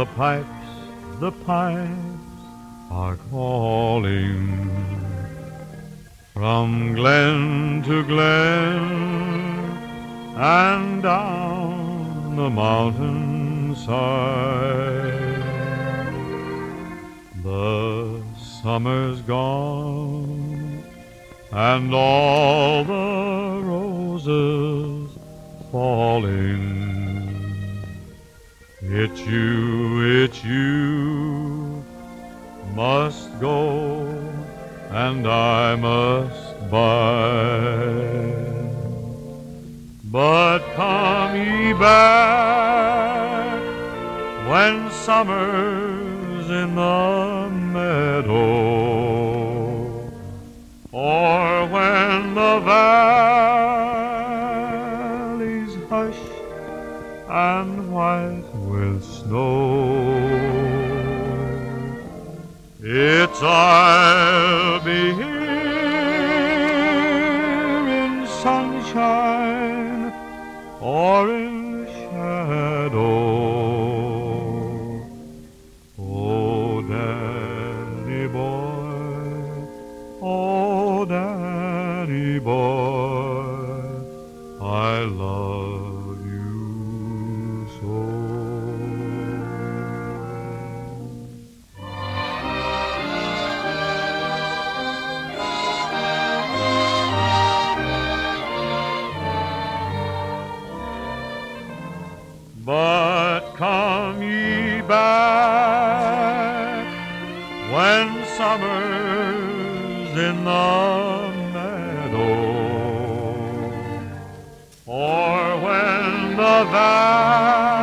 the pipes, the pipes are calling from glen to glen and down the mountainside. The summer's gone and all the roses falling. It's you, it's you must go and I must buy. But come ye back when summer's in the meadow, or when the valley's hushed and white with snow. It's I'll ye back when summer's in the meadow, or when the valley's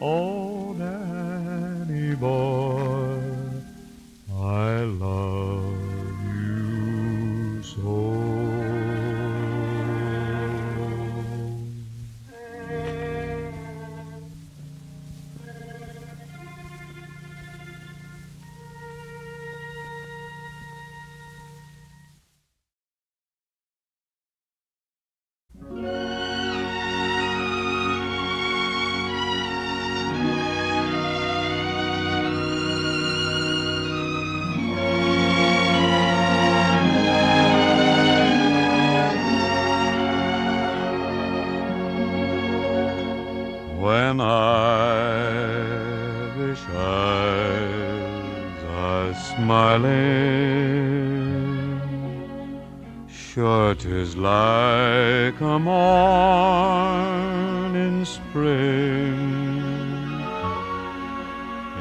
oh, Danny When Irish eyes are smiling, sure 'tis like a morning spring.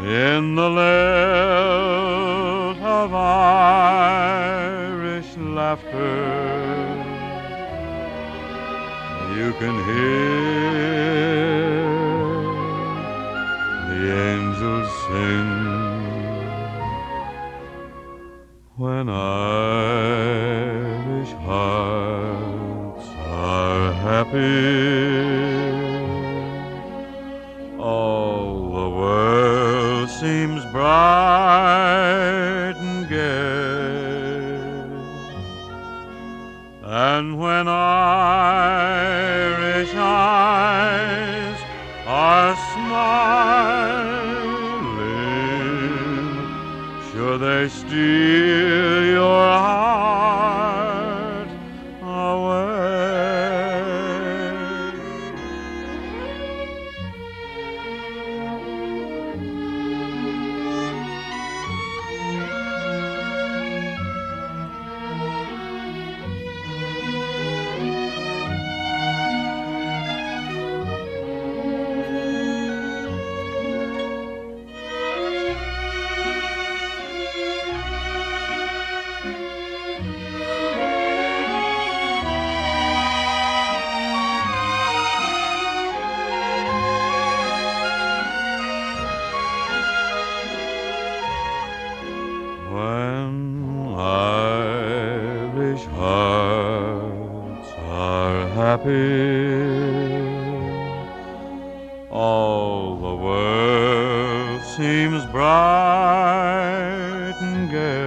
In the lilt of Irish laughter you can hear the angels sing when Irish hearts are happy. Bright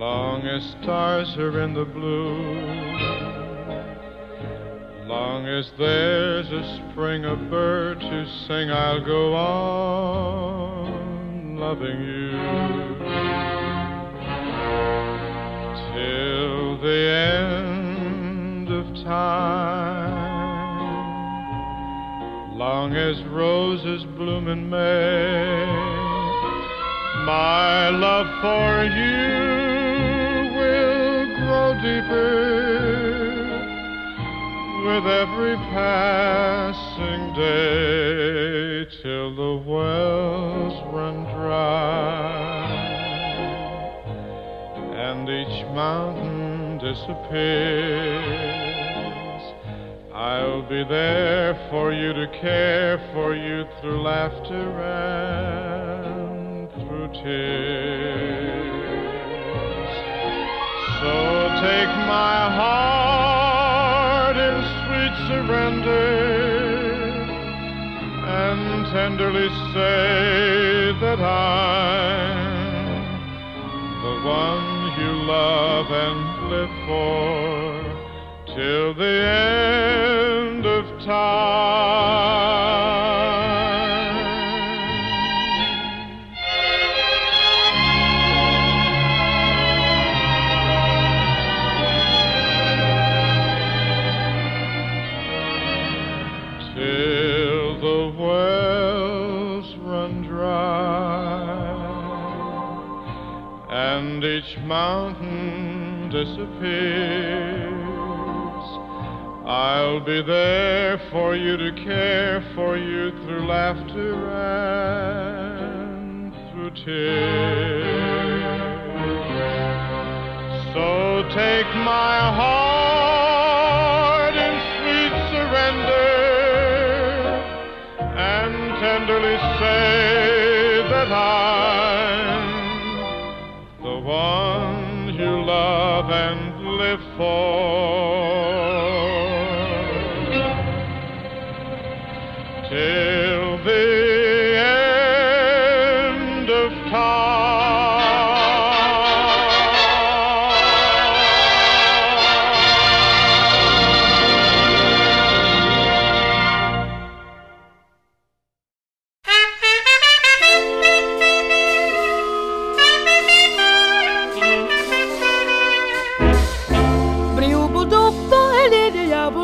Long as stars are in the blue, long as there's a spring, a bird to sing, I'll go on loving you till the end of time. Long as roses bloom in May, my love for you deeper with every passing day till the wells run dry and each mountain disappears. I'll be there for you to care for you through laughter and through tears. So take my heart in sweet surrender and tenderly say that I'm the one you love and live for till the end of time. Tenderly say that I'm the one you love and live for.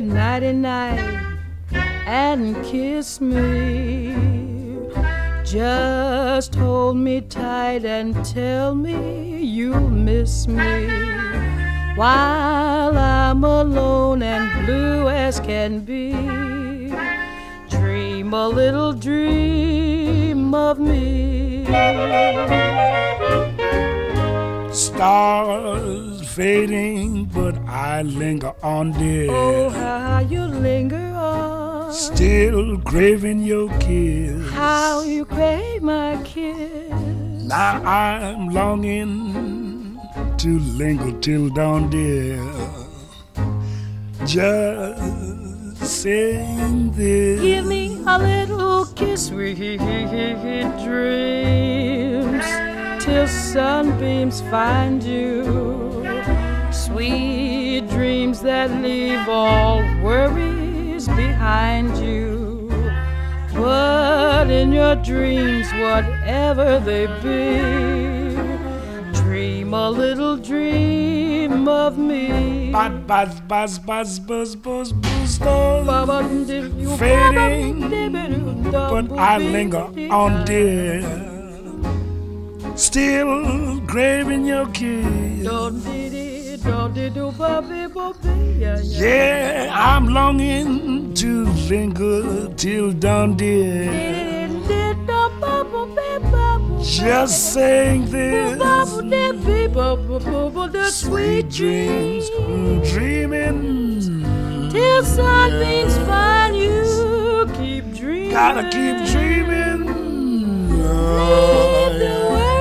nighty night and kiss me. Just hold me tight and tell me you'll miss me. While I'm alone and blue as can be, dream a little dream of me. Stars fading, but I linger on, dear. Oh, how you linger on. Still craving your kiss. How you crave my kiss. Now I'm longing to linger till dawn, dear. Just saying this. Give me a little kiss, sweet dreams, till sunbeams find you. Sweet dreams that leave all worries behind you. But in your dreams, whatever they be, dream a little dream of me. Buzz, buzz, buzz, buzz, buzz, buzz, buzz, stars. Fading, but I linger on, dear. Still craving your kiss. Yeah, I'm longing to linger till dawn, dear. Just saying this. Sweet dreams, dreaming. Till something's find you, keep dreaming. Gotta keep dreaming. Oh, you.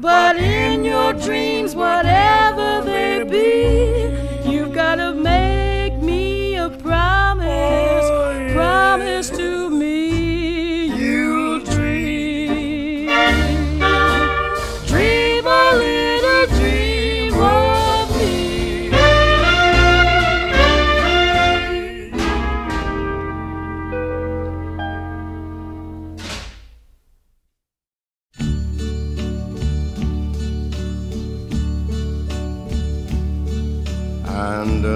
But in your dreams, whatever they be,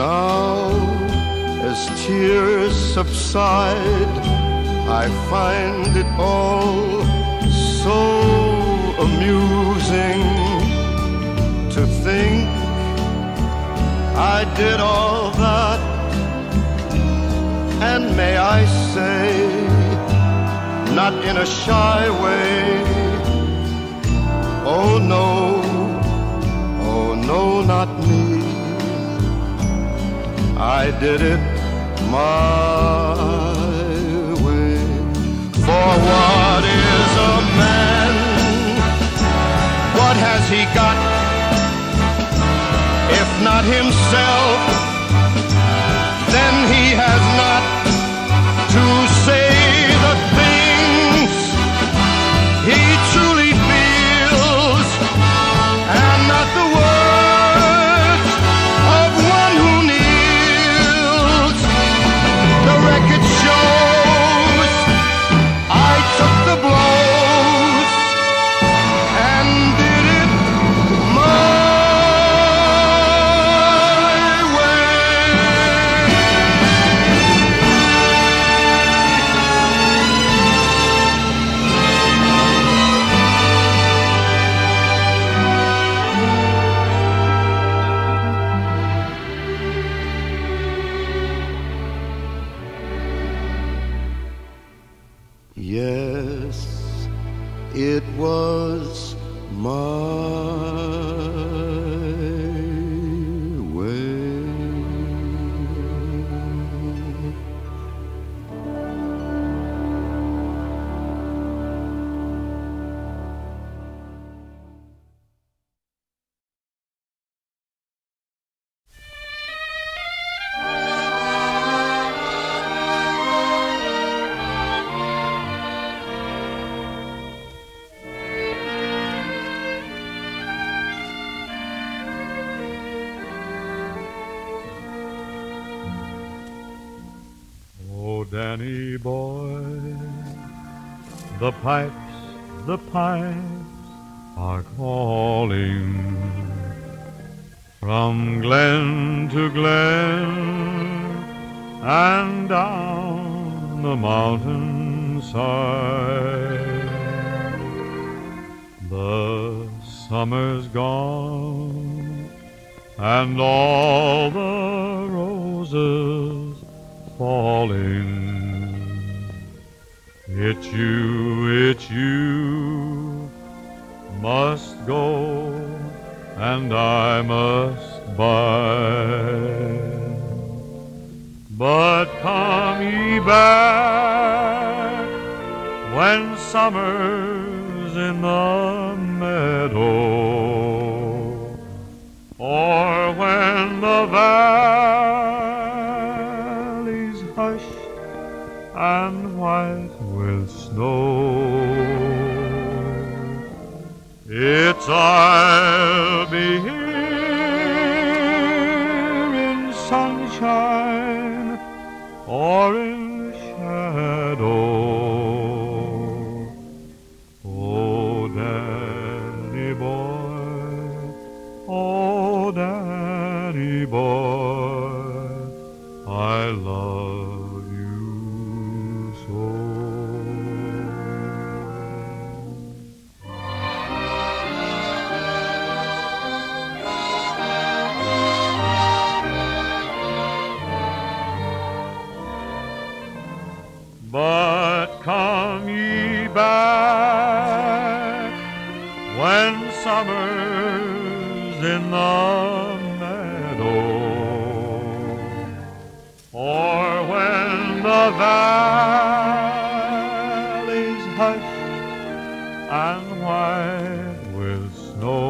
now, as tears subside, I find it all so amusing to think I did all that, and may I say, not in a shy way. Oh no, oh no, not. I did it my way. For what is a man? What has he got? If not himself, then he has not Danny boy, the pipes, the pipes are calling from glen to glen and down the mountainside. The summer's gone and all the roses falling. It's you, it's you, must go and I must bide. But come ye back when summer's in the meadow, or when the valley's snow. It's I'll be here hushed and white with snow.